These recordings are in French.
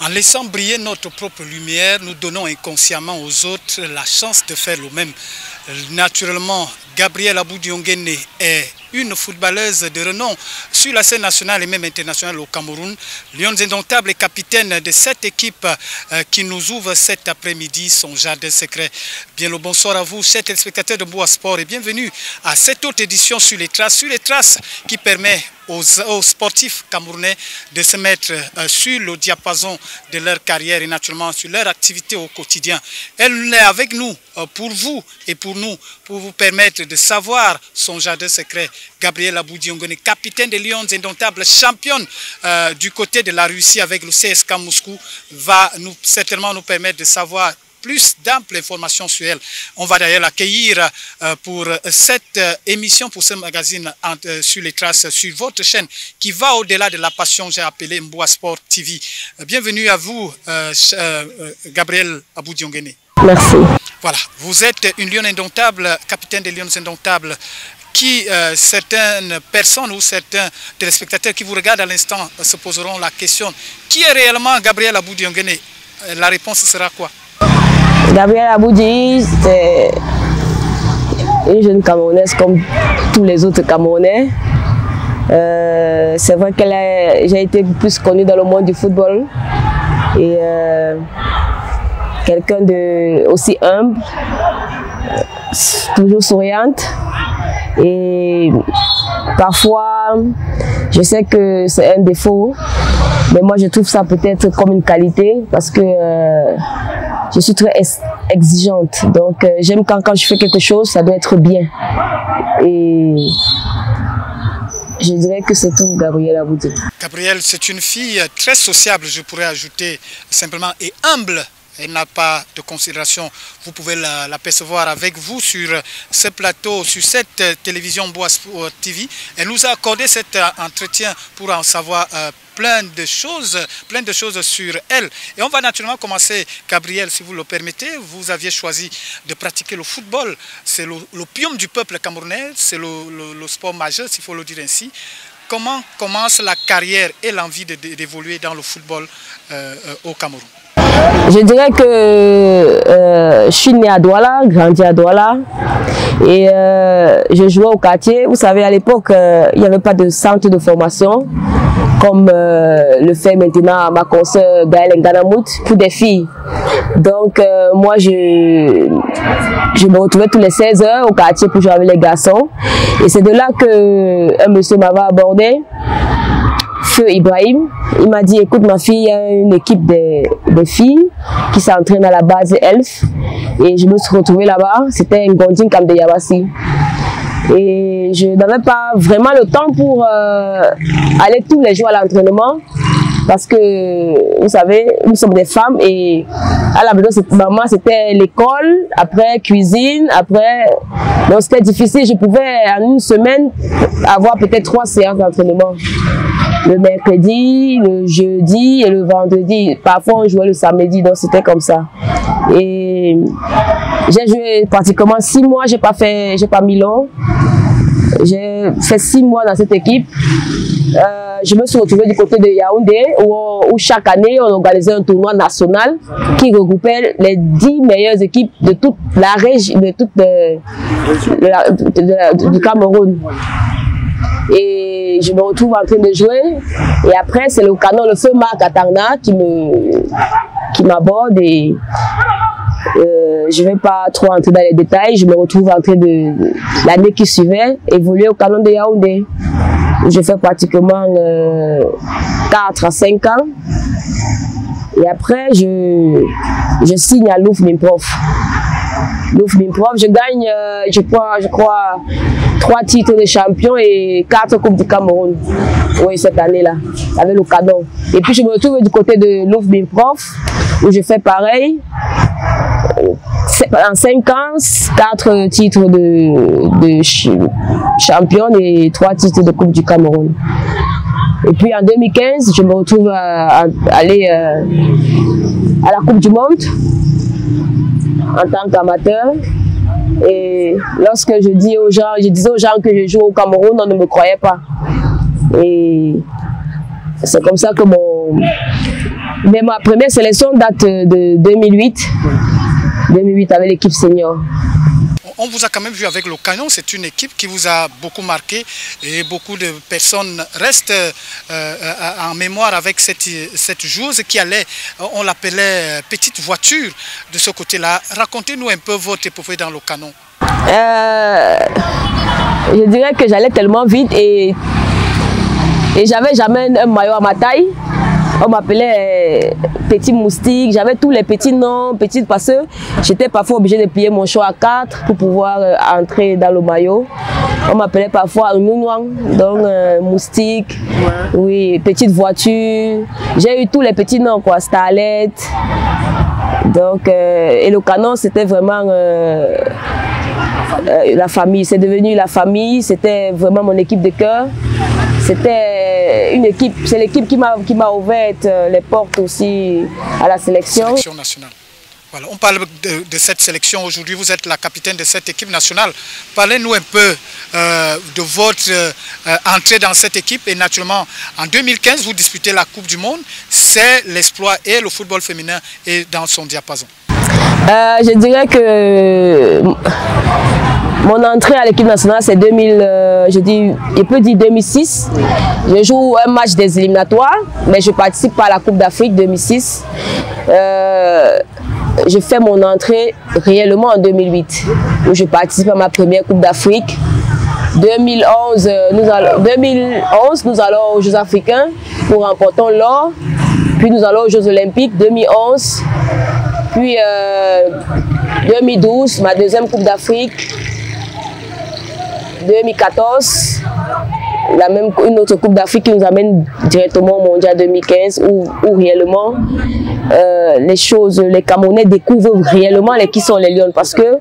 En laissant briller notre propre lumière, nous donnons inconsciemment aux autres la chance de faire le même. Naturellement, Gabrielle Aboudiongene est une footballeuse de renom sur la scène nationale et même internationale au Cameroun. Lions indomptable et capitaine de cette équipe euh, qui nous ouvre cet après-midi son jardin secret. Bien le bonsoir à vous, chers téléspectateurs de Bois Sport et bienvenue à cette autre édition sur les traces, sur les traces qui permet aux, aux, sportifs camerounais de se mettre euh, sur le diapason de leur carrière et naturellement sur leur activité au quotidien. Elle est avec nous pour vous et pour nous, pour vous permettre de savoir son jardin secret. Gabriel Aboudiongone, capitaine des Lions indomptables, championne euh, du côté de la Russie avec le CSK Moscou, va certainement nous permettre de savoir plus d'amples informations sur elle. On va d'ailleurs l'accueillir euh, pour cette euh, émission, pour ce magazine euh, sur les traces, sur votre chaîne qui va au-delà de la passion, j'ai appelé Mboa Sport TV. bienvenue à vous, Gabriel Aboudiongene. Merci. Voilà, vous êtes une lionne indomptable, capitaine des Lions indomptables. Qui, euh, certaines personnes ou certains téléspectateurs qui vous regardent à l'instant euh, se poseront la question qui est réellement Gabriel Aboudiongene La réponse sera quoi? Gabriel Aboudi, c'est une jeune Camerounaise comme tous les autres Camerounais. Euh, c'est vrai que j'ai été plus connue dans le monde du football. Et euh, quelqu'un de aussi humble, toujours souriante et parfois je sais que c'est un défaut mais moi je trouve ça peut-être comme une qualité parce que euh, je suis très exigeante. Donc, euh, j'aime quand, quand je fais quelque chose, ça doit être bien. Et je dirais que c'est tout, Gabrielle Aboudé. Gabrielle, c'est une fille très sociable, je pourrais ajouter simplement, et humble. Elle n'a pas de considération. Vous pouvez l'apercevoir avec vous sur ce plateau, sur cette télévision Bois TV. Elle nous a accordé cet entretien pour en savoir euh, plein de choses, plein de choses sur elle. Et on va naturellement commencer, Gabriel, si vous le permettez. Vous aviez choisi de pratiquer le football. C'est l'opium du peuple camerounais, c'est le, sport majeur, s'il faut le dire ainsi. Comment commence la carrière et l'envie d'évoluer dans le football euh, euh, au Cameroun? Je dirais que euh, je suis né à Douala, grandi à Douala et euh, je jouais au quartier. Vous savez, à l'époque, euh, il n'y avait pas de centre de formation comme le fait maintenant ma consoeur Gaëlle Nganamout pour des filles. Donc moi, je, je me retrouvais tous les 16 heures au quartier pour jouer avec les garçons. Et c'est de là que un monsieur m'avait abordé Feu Ibrahim, il m'a dit écoute ma fille, il y a une équipe de, filles qui s'entraîne à la base Elf. Et je me suis retrouvée là-bas, c'était un Gonding Kam de Yabassi. Et je n'avais pas vraiment le temps pour euh, aller tous les jours à l'entraînement. Parce que vous savez, nous sommes des femmes et à la maison, maman c'était l'école, après cuisine, après. Donc c'était difficile. Je pouvais en une semaine avoir peut-être trois séances d'entraînement le mercredi, le jeudi et le vendredi. Parfois, on jouait le samedi, donc c'était comme ça. Et j'ai joué pratiquement six mois, j'ai pas fait, j'ai pas mis long. J'ai fait six mois dans cette équipe. Euh, je me suis retrouvée du côté de Yaoundé où, chaque année on organisait un tournoi national qui regroupait les dix meilleures équipes de toute la région, de toute de, du Cameroun et je me retrouve en train de jouer. Et après c'est le canon le feu Marc Atarna qui me qui m'aborde et euh, je ne vais pas trop entrer dans les détails. Je me retrouve en train de l'année qui suivait évoluer au canon de Yaoundé. Je fais pratiquement euh, 4 à 5 ans. Et après je je signe à Louf Prof Louf Prof je gagne euh, je crois je crois trois titres de champion et quatre coupes du Cameroun. Oui, cette année-là, avec le canon. Et puis je me retrouve du côté de Louf Prof, où je fais pareil. En cinq ans, quatre titres de, de champion et trois titres de coupe du Cameroun. Et puis en 2015, je me retrouve à, à aller euh, à la Coupe du Monde en tant qu'amateur. Et lorsque je dis aux gens, je disais aux gens que je joue au Cameroun, on ne me croyait pas. Et c'est comme ça que mon, Mais ma première sélection date de 2008. 2008 avec l'équipe senior on vous a quand même vu avec le Canon, c'est une équipe qui vous a beaucoup marqué et beaucoup de personnes restent euh, en mémoire avec cette, cette joueuse qui allait, on l'appelait petite voiture de ce côté-là. Racontez-nous un peu votre épopée dans le Canon. Euh, je dirais que j'allais tellement vite et, et j'avais jamais un maillot à ma taille. On m'appelait euh, petit moustique, j'avais tous les petits noms, petites parce que j'étais parfois obligée de plier mon choix à quatre pour pouvoir euh, entrer dans le maillot. On m'appelait parfois Nounouang, donc euh, moustique, oui, petite voiture. J'ai eu tous les petits noms, quoi, Starlet. Donc, et le canon, c'était vraiment la famille. C'est devenu la famille, c'était vraiment mon équipe de cœur. C'était une équipe, c'est l'équipe qui m'a qui m'a ouvert euh, les portes aussi à la sélection. sélection nationale. Voilà, on parle de, cette sélection aujourd'hui. Vous êtes la capitaine de cette équipe nationale. Parlez-nous un peu euh, de votre euh, entrée dans cette équipe. Et naturellement, en 2015, vous disputez la Coupe du Monde. C'est l'exploit et le football féminin est dans son diapason. je dirais que mon entrée à l'équipe nationale, c'est 2000, euh, je, dis, je peux dire 2006. Je joue un match des éliminatoires, mais je participe pas à la Coupe d'Afrique 2006. Euh, je fais mon entrée réellement en 2008, où je participe à ma première Coupe d'Afrique. 2011, euh, nous allons, 2011, nous allons aux Jeux africains, nous remportons l'or, puis nous allons aux Jeux olympiques 2011, puis 2012, ma deuxième Coupe d'Afrique, 2014, la même, une autre Coupe d'Afrique qui nous amène directement au Mondial 2015 où, réellement euh, les choses, les Camerounais découvrent réellement les, qui sont les Lions. Parce que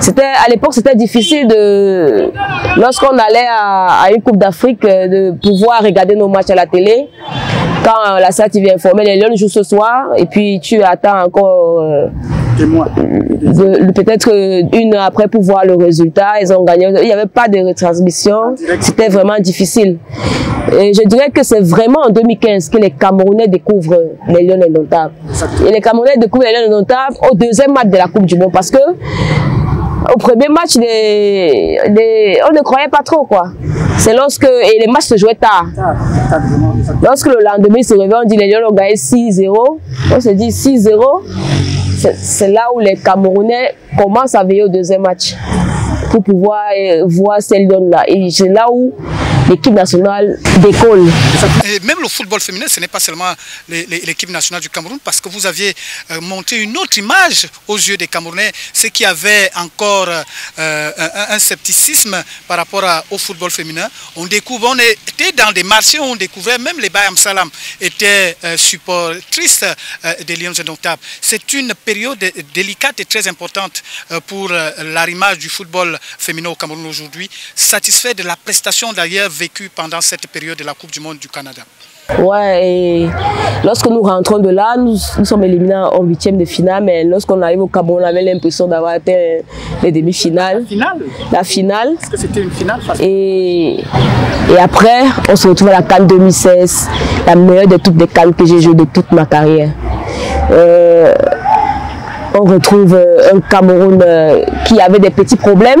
c'était à l'époque c'était difficile de lorsqu'on allait à, une Coupe d'Afrique euh, de pouvoir regarder nos matchs à la télé. Quand la SAT vient informer les Lions jouent ce soir et puis tu attends encore euh, peut-être une heure après pour voir le résultat. Ils ont gagné. Il n'y avait pas de retransmission. C'était vraiment difficile. Et je dirais que c'est vraiment en 2015 que les Camerounais découvrent les Lions indomptables. Et les Camerounais découvrent les Lions indomptables au deuxième match de la Coupe du Monde parce que au premier match, on ne croyait pas trop, quoi. C'est lorsque, et les matchs se jouaient tard. Lorsque le lendemain, se réveille, on dit les Lions ont gagné 6-0. On se dit 6-0 c'est là où les Camerounais commencent à veiller au deuxième match pour pouvoir euh, voir ces lions-là. Et c'est là où l'équipe nationale décolle. Et même le football féminin, ce n'est pas seulement l'équipe nationale du Cameroun, parce que vous aviez euh, monté une autre image aux yeux des Camerounais, ceux qui avaient encore euh, un, scepticisme par rapport au football féminin. On découvre, on était dans des marchés on découvrait, même les Bayam Salam étaient euh, supportrices des Lions indomptables. C'est une période délicate et très importante pour l'arrimage du football féminin au Cameroun aujourd'hui. Satisfait de la prestation d'ailleurs vécu pendant cette période de la Coupe du Monde du Canada Ouais, et lorsque nous rentrons de là, nous, sommes éliminés en huitième de finale, mais lorsqu'on arrive au Cameroun, on avait l'impression d'avoir été les demi-finales. La finale La finale. Est-ce que c'était une finale et, et après, on se retrouve à la Cannes 2016, la meilleure de toutes les Cannes que j'ai jouées de toute ma carrière. Euh, on retrouve euh, un Cameroun euh, qui avait des petits problèmes,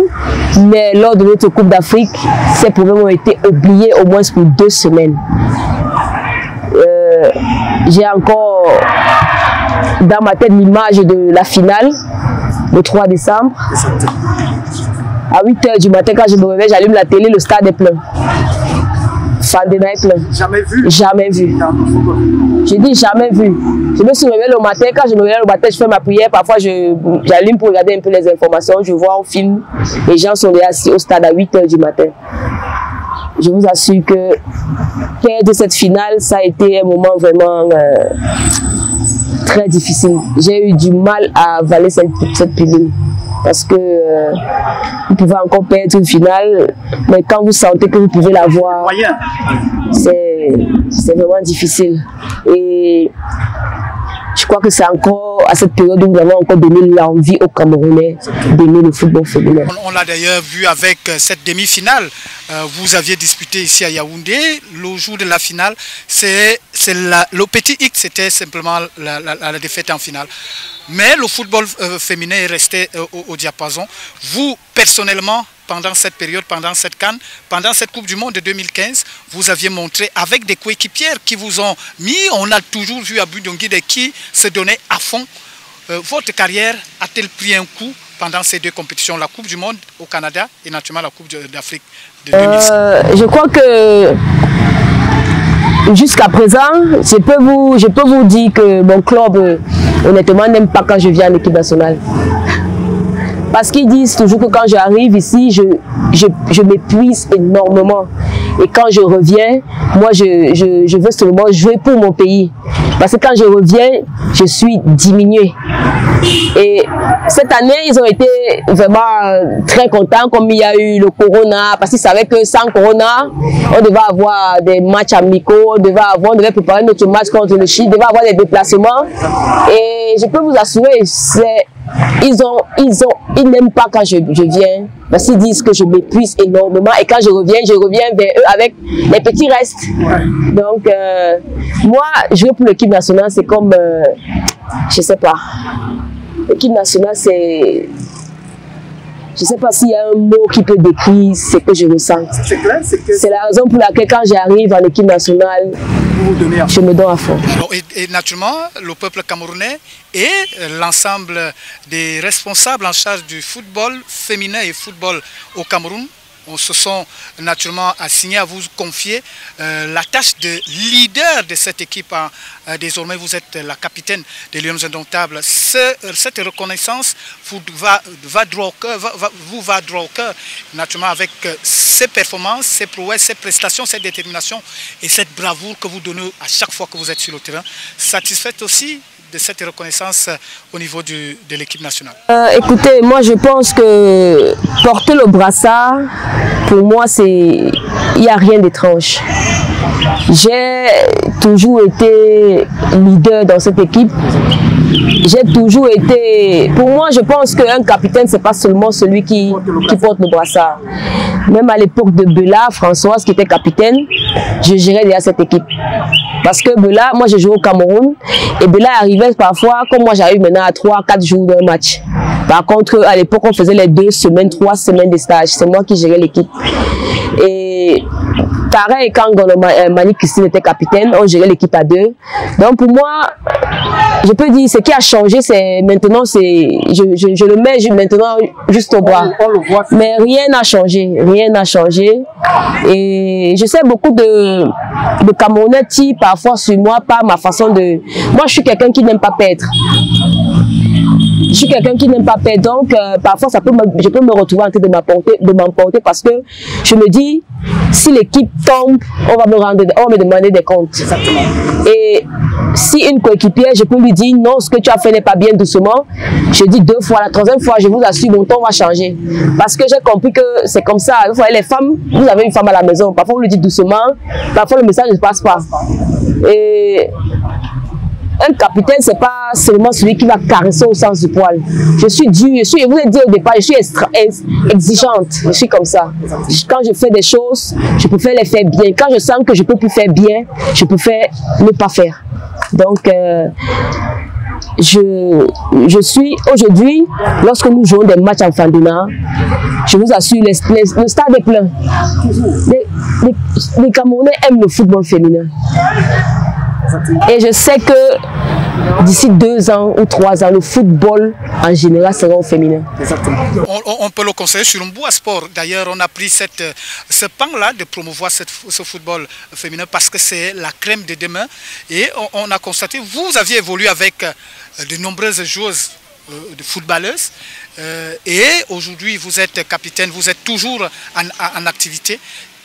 mais lors de notre Coupe d'Afrique, ces problèmes ont été oubliés au moins pour deux semaines. Euh, j'ai encore dans ma tête l'image de la finale, le 3 décembre. À 8h du matin, quand je me réveille, j'allume la télé, le stade est plein. Jamais vu Jamais vu. Je dis jamais vu. Je me suis réveillée le matin. Quand je me réveille le matin, je fais ma prière. Parfois, j'allume pour regarder un peu les informations. Je vois un film. Les gens sont assis au stade à 8 h du matin. Je vous assure que perdre cette finale, ça a été un moment vraiment euh, très difficile. J'ai eu du mal à avaler cette, cette pilule. Parce que euh, vous pouvez encore perdre une finale, mais quand vous sentez que vous pouvez l'avoir, c'est vraiment difficile. Et je crois que c'est encore à cette période où nous avons encore donné l'envie aux Camerounais d'aimer le football féminin. On, l'a d'ailleurs vu avec euh, cette demi-finale. Euh, vous aviez disputé ici à Yaoundé. Le jour de la finale, c'est le petit X, c'était simplement la, défaite en finale. Mais le football euh, féminin est resté au, diapason. Vous, personnellement, pendant cette période, pendant cette canne, pendant cette Coupe du Monde de 2015, vous aviez montré avec des coéquipières qui vous ont mis, on a toujours vu à de qui se donnait à fond. Euh, votre carrière a-t-elle pris un coup pendant ces deux compétitions, la Coupe du Monde au Canada et naturellement la Coupe d'Afrique de 2015 euh, Je crois que jusqu'à présent, je peux, vous, je peux vous dire que mon club, euh, honnêtement, n'aime pas quand je viens à l'équipe nationale. Parce qu'ils disent toujours que quand j'arrive ici, je, je, m'épuise énormément. Et quand je reviens, moi, je, je, je, veux seulement jouer pour mon pays. Parce que quand je reviens, je suis diminuée. Et cette année, ils ont été vraiment très contents, comme il y a eu le corona, parce qu'ils savaient que sans corona, on devait avoir des matchs amicaux, on devait, avoir, on devait préparer notre match contre le Chili, on devait avoir des déplacements. Et je peux vous assurer, c'est ils ont, ils ont, ils n'aiment pas quand je, viens. Parce qu'ils disent que je m'épuise énormément. Et quand je reviens, je reviens vers eux avec les petits restes. Donc, euh, moi, jouer pour l'équipe nationale, c'est comme, euh, je sais pas, l'équipe nationale, c'est je ne sais pas s'il y a un mot qui peut décrire ce que je ressens. C'est la raison pour laquelle quand j'arrive en équipe nationale, je me donne à fond. Et, naturellement, le peuple camerounais et l'ensemble des responsables en charge du football féminin et football au Cameroun on se sont naturellement assignés à vous confier euh, la tâche de leader de cette équipe. Hein. Euh, désormais, vous êtes la capitaine des Lions Indomptables. cette reconnaissance vous va, droit au cœur, vous va droit au cœur, naturellement, avec euh, ces performances, ces prouesses, ces prestations, cette détermination et cette bravoure que vous donnez à chaque fois que vous êtes sur le terrain. Satisfaite aussi de cette reconnaissance au niveau de l'équipe nationale euh, Écoutez, moi je pense que porter le brassard, pour moi, il n'y a rien d'étrange. J'ai toujours été leader dans cette équipe. J'ai toujours été... Pour moi, je pense qu'un capitaine, c'est pas seulement celui qui, porte le brassard. Même à l'époque de Bela, Françoise, qui était capitaine, je gérais déjà cette équipe. Parce que Bela, moi, j'ai joué au Cameroun. Et Bela arrivait parfois, comme moi, j'arrive maintenant à 3-4 jours d'un match. Par contre, à l'époque, on faisait les deux semaines, trois semaines de stage. C'est moi qui gérais l'équipe. Et pareil, quand euh, Mani Christine était capitaine, on gérait l'équipe à deux. Donc pour moi, je peux dire, ce qui a changé, c'est maintenant, c'est je, je, le mets maintenant juste au bras. Mais rien n'a changé, rien n'a changé. Et je sais beaucoup de, de Camerounais qui parfois sur moi par ma façon de... Moi, je suis quelqu'un qui n'aime pas perdre je suis quelqu'un qui n'aime pas perdre, donc euh, parfois ça peut je peux me retrouver en train de m'emporter parce que je me dis, si l'équipe tombe, on va me rendre, on va me demander des comptes. Et si une coéquipière, je peux lui dire, non, ce que tu as fait n'est pas bien doucement, je dis deux fois, la troisième fois, je vous assure, mon ton va changer. Parce que j'ai compris que c'est comme ça. Vous voyez, les femmes, vous avez une femme à la maison, parfois vous lui dites doucement, parfois le message ne passe pas. Et un capitaine, c'est pas seulement celui qui va caresser au sens du poil. Je suis dur, je suis, je vous ai dit au départ, je suis exigeante. Je suis comme ça. Quand je fais des choses, je préfère les faire bien. Quand je sens que je peux plus faire bien, je préfère ne pas faire. Donc, euh, je, je suis aujourd'hui, lorsque nous jouons des matchs en Fandina, je vous assure, le stade est plein. Les, les Camerounais aiment le football féminin. Et je sais que d'ici deux ans ou trois ans, le football en général sera au féminin. On, peut le conseiller sur un bout sport. D'ailleurs, on a pris cette, ce pan-là de promouvoir ce football féminin parce que c'est la crème de demain. Et on, a constaté, vous aviez évolué avec euh, de nombreuses joueuses euh, de footballeuses. Euh, et aujourd'hui, vous êtes capitaine, vous êtes toujours en, en activité.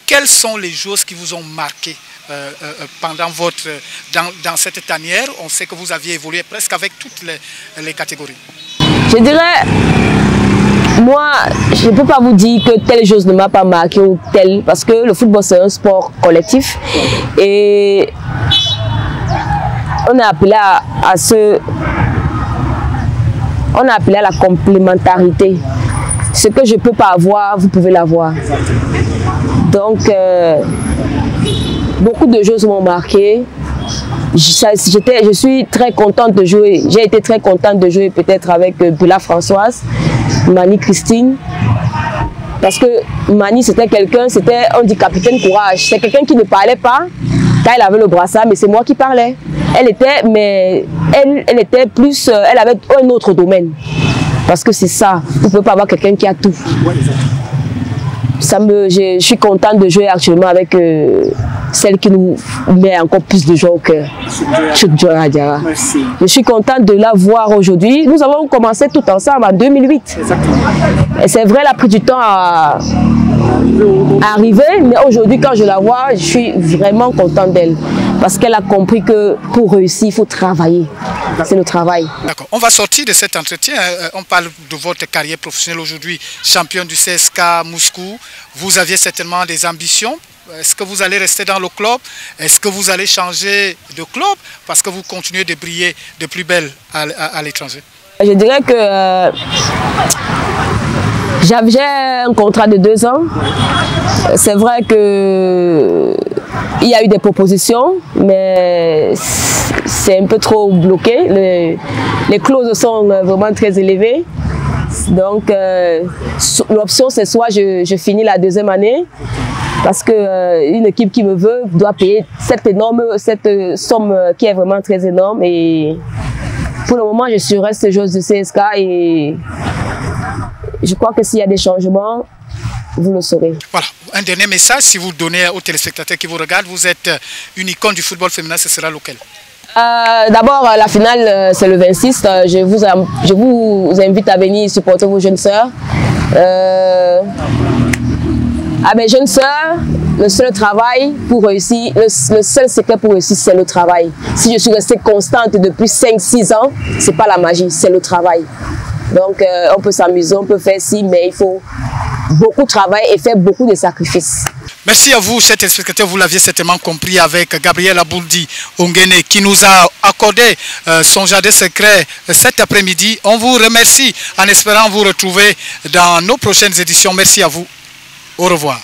Quelles sont les joueuses qui vous ont marqué euh, euh, pendant votre, dans, dans, cette tanière? On sait que vous aviez évolué presque avec toutes les, les catégories. Je dirais, moi, je ne peux pas vous dire que telle chose ne m'a pas marqué ou telle, parce que le football c'est un sport collectif et on est appelé à, à ce on a appelé à la complémentarité. Ce que je ne peux pas avoir, vous pouvez l'avoir. Donc, euh, beaucoup de choses m'ont marqué. Je, je suis très contente de jouer. J'ai été très contente de jouer peut-être avec euh, Bula Françoise, Mani Christine. Parce que Mani, c'était quelqu'un, c'était, on dit capitaine courage. C'est quelqu'un qui ne parlait pas quand elle avait le brassard, mais c'est moi qui parlais. Elle était, mais elle, elle était plus, euh, elle avait un autre domaine. Parce que c'est ça, vous ne pouvez pas avoir quelqu'un qui a tout. Ça me, je, je, suis contente de jouer actuellement avec euh, celle qui nous met encore plus de joie au cœur. Je suis contente de la voir aujourd'hui. Nous avons commencé tout ensemble en 2008. Et c'est vrai, elle a pris du temps à, à arriver, mais aujourd'hui, quand je la vois, je suis vraiment contente d'elle. Parce qu'elle a compris que pour réussir, il faut travailler. C'est le travail. D'accord. On va sortir de cet entretien. Euh, on parle de votre carrière professionnelle aujourd'hui, champion du CSK Moscou. Vous aviez certainement des ambitions. Est-ce que vous allez rester dans le club? Est-ce que vous allez changer de club? Parce que vous continuez de briller de plus belle à, à, à l'étranger. Je dirais que euh, j'avais un contrat de deux ans. C'est vrai que il y a eu des propositions, mais c'est un peu trop bloqué. Les, clauses sont vraiment très élevées. Donc, euh, l'option, c'est soit je, finis la deuxième année, parce qu'une euh, équipe qui me veut doit payer cette énorme cette somme qui est vraiment très énorme. Et pour le moment, je suis reste joueuse de CSK et je crois que s'il y a des changements, vous le saurez. Voilà, un dernier message, si vous donnez aux téléspectateurs qui vous regardent, vous êtes une icône du football féminin, ce sera lequel? Euh, D'abord, la finale, c'est le 26. Je vous, je vous invite à venir supporter vos jeunes sœurs. Euh, à mes jeunes sœurs, le seul travail pour réussir, le, le seul secret pour réussir, c'est le travail. Si je suis restée constante depuis 5-6 ans, c'est pas la magie, c'est le travail. Donc, euh, on peut s'amuser, on peut faire ci, mais il faut beaucoup travailler et faire beaucoup de sacrifices. Merci à vous, chers téléspectateurs. Vous l'aviez certainement compris avec Gabriel Abouldi Ongene qui nous a accordé euh, son jardin secret cet après-midi. On vous remercie en espérant vous retrouver dans nos prochaines éditions. Merci à vous. Au revoir.